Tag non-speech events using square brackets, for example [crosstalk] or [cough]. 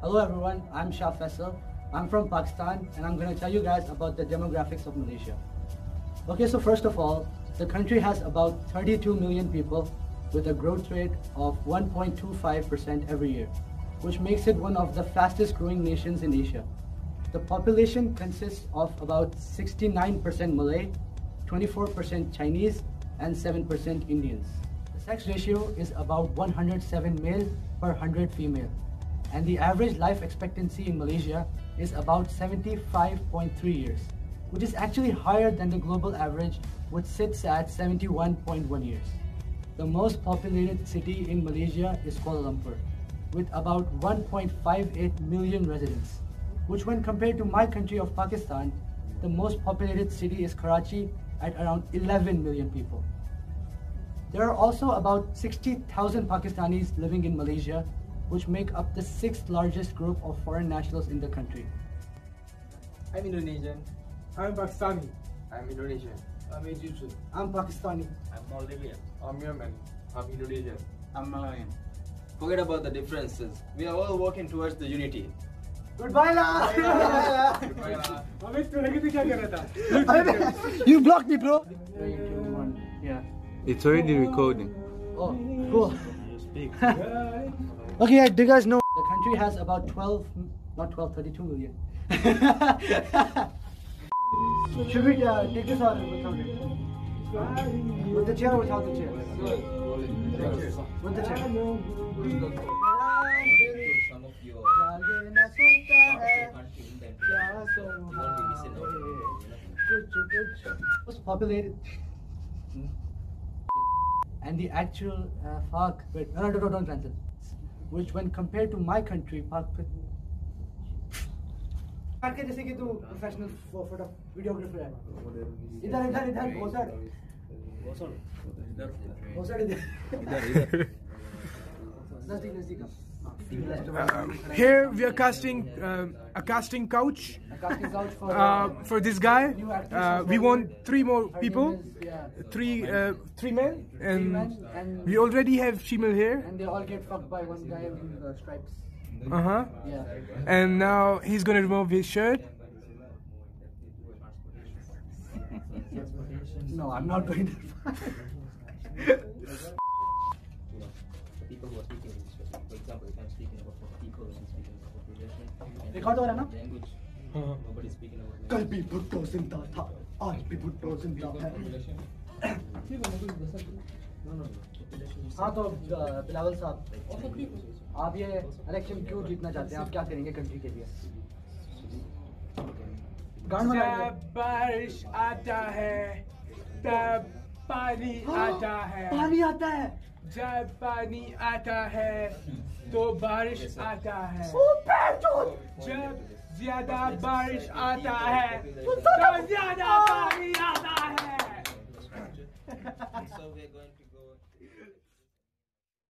Hello everyone, I'm Shah Faisal. I'm from Pakistan and I'm going to tell you guys about the demographics of Malaysia. Okay, so first of all, the country has about 32 million people with a growth rate of 1.25% every year, which makes it one of the fastest growing nations in Asia. The population consists of about 69% Malay, 24% Chinese, and 7% Indians. The sex ratio is about 107 male per 100 female, and the average life expectancy in Malaysia is about 75.3 years, which is actually higher than the global average, which sits at 71.1 years. The most populated city in Malaysia is Kuala Lumpur, with about 1.58 million residents, which when compared to my country of Pakistan, the most populated city is Karachi at around 11 million people. There are also about 60,000 Pakistanis living in Malaysia, which make up the sixth largest group of foreign nationals in the country. I'm Indonesian. I'm Pakistani. I'm Indonesian. I'm Egyptian. I'm Pakistani. I'm Maldivian. I'm Yemen. I'm Indonesian. I'm Malayan. Forget about the differences. We are all working towards the unity. Goodbye lah! Goodbye, lah. अबे तूने कितने क्या करा था [laughs] [laughs] you blocked me bro! Three, two, one, yeah. It's already recording. Oh, cool. [laughs] okay, yeah, do you guys know the country has about 12, not 12, 32 million. [laughs] Should we uh, take this out without it? With the chair or without the chair? With the chair. Some of your. Most populated. And the actual uh, fuck, wait, no, no, no, don't cancel. Which, when compared to my country. करके जैसे कि तू professional photo videographer है इधर इधर इधर घोसड़ घोसड़ इधर नज़दीक नज़दीक। हाँ। Here we are casting uh, a casting couch A casting couch for, uh, for this guy. Uh, we want three more people, name is, yeah, three uh, three men, and we already have Shimal here. and they all get fucked by one guy with uh, stripes. Uh huh. Yeah. And now he's gonna remove his shirt. No, I'm not going that far. You people who are speaking in this for [laughs] example, if I'm speaking about people and speaking about population, Record हो रहा है ना? language, हाँ। nobody's speaking about कल भी भुट्टो ज़िंदा था आज भी भुट्टो ज़िंदा है। हाँ तो अ, बिलावल साहब आप ये इलेक्शन क्यों जीतना चाहते हैं? आप क्या करेंगे कंट्री के लिए? बनाएँगे जब बारिश आता है तब पानी आता है। पानी आता है। जब पानी आता है तो बारिश आता है। जब ज़्यादा बारिश आता है तब